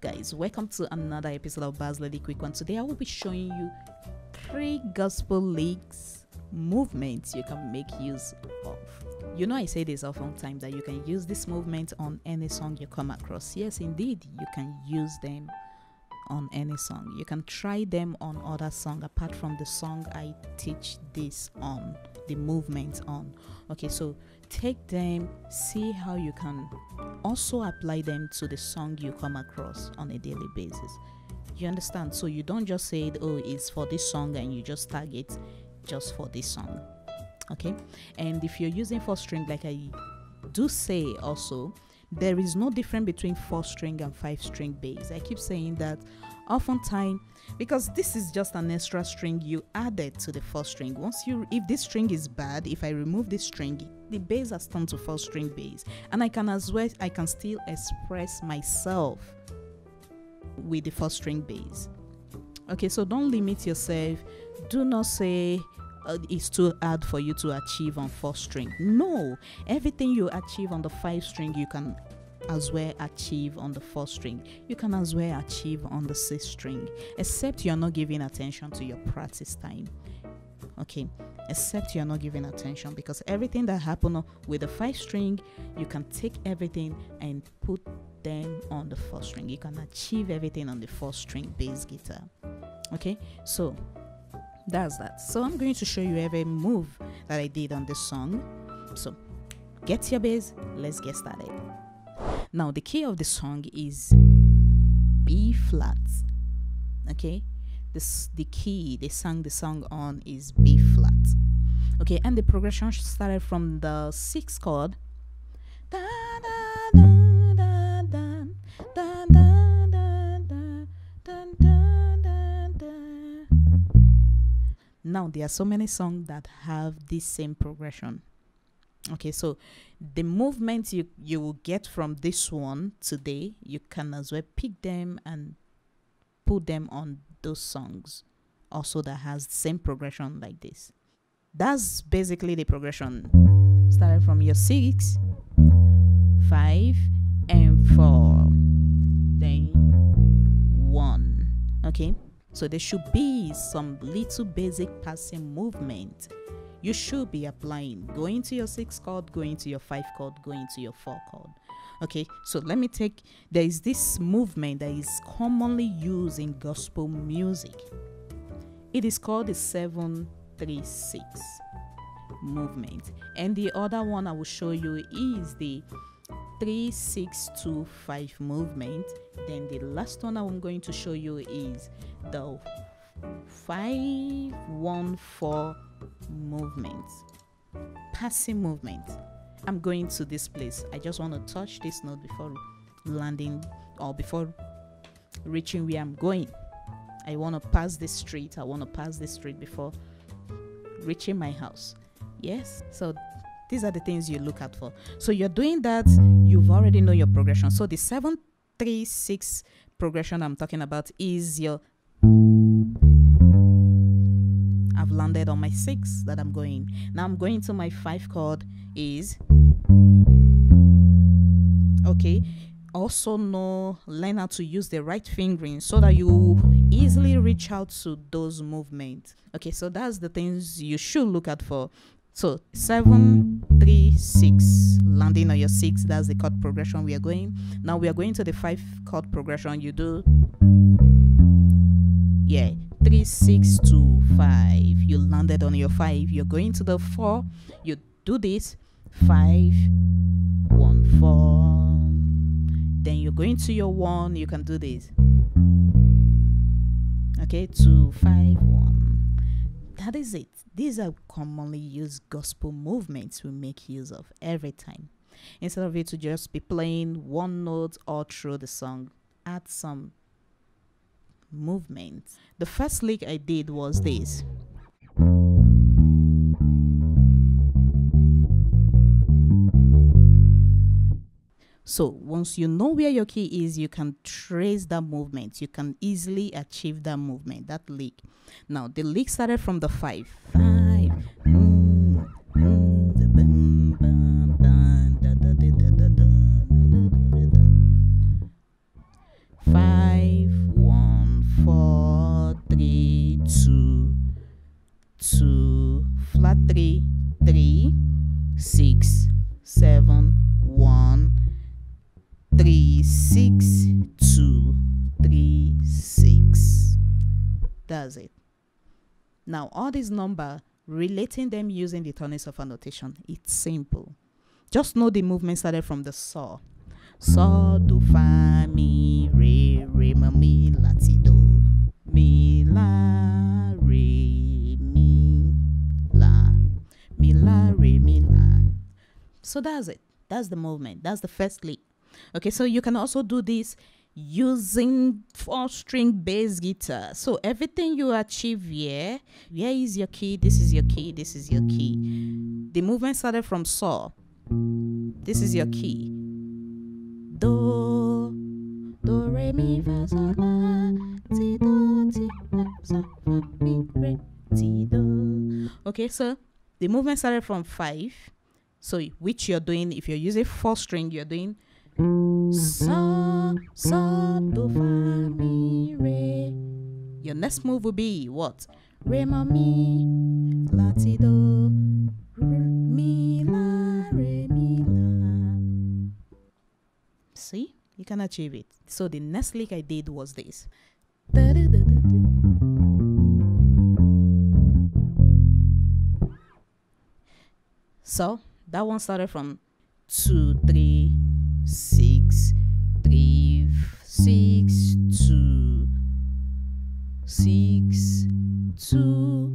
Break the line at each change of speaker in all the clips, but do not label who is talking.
guys welcome to another episode of Bass Lady Quick One. Today I will be showing you three gospel licks movements you can make use of. You know I say this often time that you can use this movement on any song you come across. Yes indeed you can use them on any song. You can try them on other song apart from the song I teach this on the movement on. Okay so take them see how you can also apply them to the song you come across on a daily basis. You understand? So you don't just say oh it's for this song and you just tag it just for this song. Okay? And if you're using four string like i do say also there is no difference between four string and five string bass. I keep saying that oftentimes because this is just an extra string you added to the first string. Once you if this string is bad if i remove this string the bass has turned to four string bass. And i can as well i can still express myself with the first string bass. Okay so don't limit yourself. Do not say uh, it's too hard for you to achieve on four string no everything you achieve on the five string you can as well achieve on the four string. You can as well achieve on the six string, except you're not giving attention to your practice time. Okay, except you're not giving attention because everything that happened with the five string, you can take everything and put them on the four string. You can achieve everything on the four string bass guitar. Okay, so that's that. So I'm going to show you every move that I did on this song. So get your bass, let's get started. Now, the key of the song is B flat. Okay, this the key they sang the song on is B flat. Okay, and the progression started from the sixth chord. Now there are so many songs that have this same progression. Okay so the movements you you will get from this one today you can as well pick them and put them on those songs also that has same progression like this. That's basically the progression. Started from your six five and four. Then one okay so there should be some little basic passing movement. You should be applying going to your six chord going to your five chord going to your four chord. Okay so let me take there is this movement that is commonly used in gospel music. It is called the 736 movement. And the other one i will show you is the 3625 movement. Then the last one i'm going to show you is the 514 movement. Passing movement. I'm going to this place. I just want to touch this note before landing or before reaching where i'm going. I want to pass this street. I want to pass this street before reaching my house. Yes? So these are the things you look out for so you're doing that you've already know your progression so the 736 progression i'm talking about is your I've landed on my six that I'm going. Now I'm going to my five chord is okay. Also know learn how to use the right fingering so that you easily reach out to those movements. Okay, so that's the things you should look out for. So seven, three, six, landing on your six. That's the chord progression we are going. Now we are going to the five chord progression. You do, yeah, three, six, two, five. You landed on your five. You're going to the four. You do this, five, one, four. Then you're going to your one. You can do this. Okay, two, five, one. That is it. These are commonly used gospel movements we make use of every time. Instead of it to just be playing one note all through the song, add some movement. The first lick I did was this. So once you know where your key is, you can trace that movement. You can easily achieve that movement, that lick. Now the lick started from the five. Five. Now, all these number relating them using the tonic sol-fa notation, it's simple. Just know the movement started from the saw. Saw, do, fa, mi, re, re, ma, mi, la, ti, do, mi, la, re, mi, la, mi, la, re, mi, la. So that's it. That's the movement. That's the first lick. Okay, so you can also do this using four string bass guitar. So everything you achieve here, where is your key? This is your key. This is your key. The movement started from saw. This is your key. Do, do, re, mi, fa, sol, la, ti, do, ti, la, fa, mi, re, ti, do. Okay, so the movement started from five. So which you're doing, if you're using four string, you're doing Your next move will be what? Re, ma, mi, la, ti, do, mi, la, re, mi, la. See? You can achieve it. So the next lick I did was this. So that one started from two, three, six, two, six, two,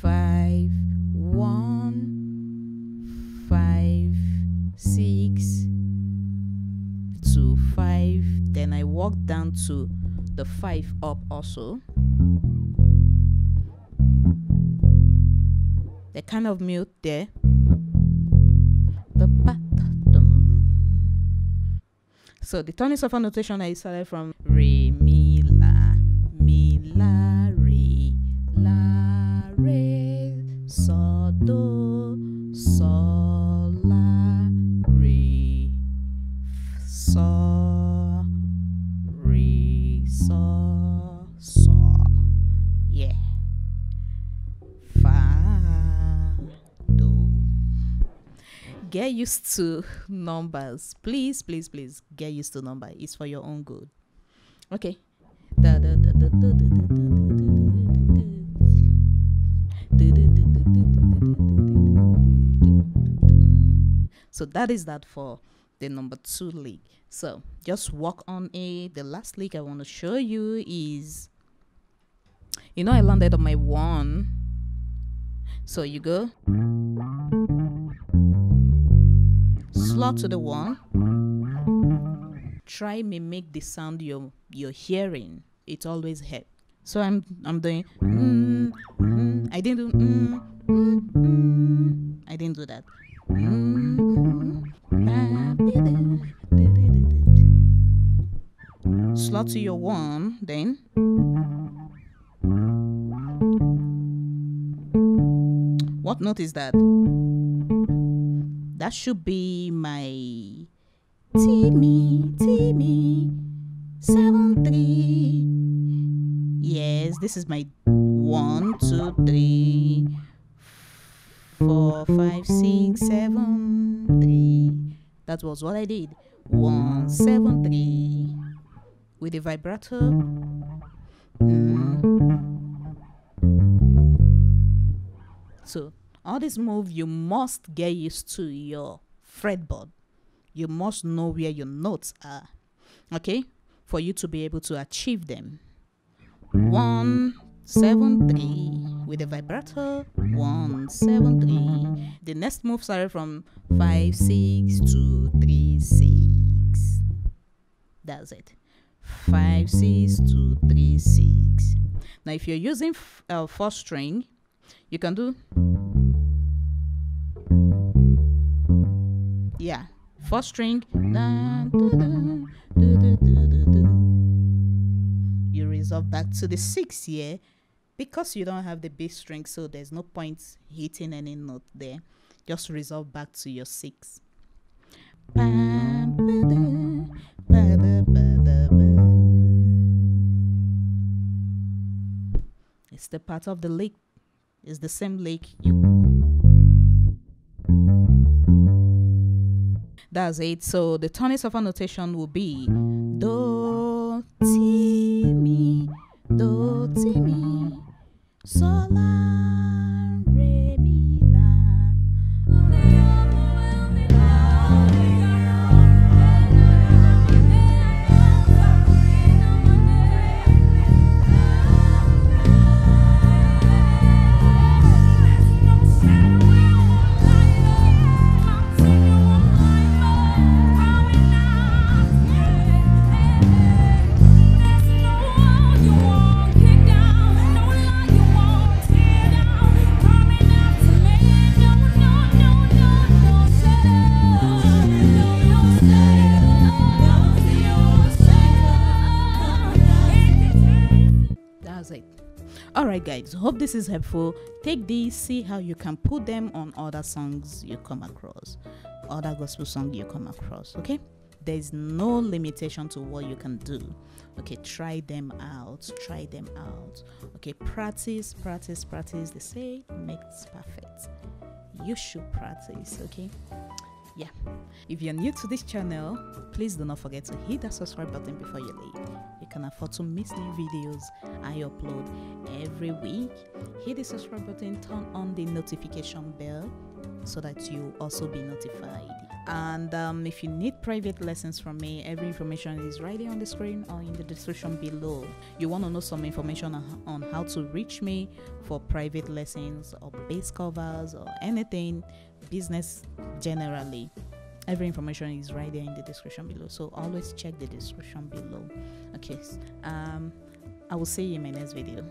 five, one, five, six, two, five. Then I walk down to the five up also. The kind of mute there. So the Tonic Sol-fa notation I started from re mi la mi la re la re so do so la re so re so so get used to numbers. Please, please, please get used to number. It's for your own good. Okay. So that is that for the number two league. So just work on it. The last league I want to show you is, you know, I landed on my one. So you go slot to the one try mimic the sound you're you're hearing. It always help. So i'm i'm doing mm, mm. i didn't do mm, mm, mm. i didn't do that. Slot to your one then. What note is that that should be my Timmy, Timmy, seven three. Yes, this is my one, two, three, four, five, six, seven, three. That was what I did. One, seven, three. With the vibrato. Mm. So all this move you must get used to your fretboard. You must know where your notes are okay? For you to be able to achieve them. One seven three. With the vibrato. One seven three. The next move started from five six two three six. That's it. Five six two three six. Now if you're using uh, four string you can do dun, dun, dun. you resolve back to the sixth here because you don't have the bass string so there's no point hitting any note there. Just resolve back to your six. It's the part of the lick it's the same lick you That's it. So the Tonic Sol-fa notation will be do all right guys hope this is helpful. Take these see how you can put them on other songs you come across other gospel song you come across okay? There's no limitation to what you can do. Okay try them out try them out. Okay practice practice practice. They say makes perfect. You should practice okay? Yeah. If you're new to this channel please do not forget to hit that subscribe button before you leave can afford to miss new videos i upload every week. Hit the subscribe button turn on the notification bell so that you also be notified. And um, if you need private lessons from me every information is right here on the screen or in the description below. You want to know some information on, how to reach me for private lessons or bass covers or anything business generally every information is right there in the description below. So always check the description below. Okay um i will see you in my next video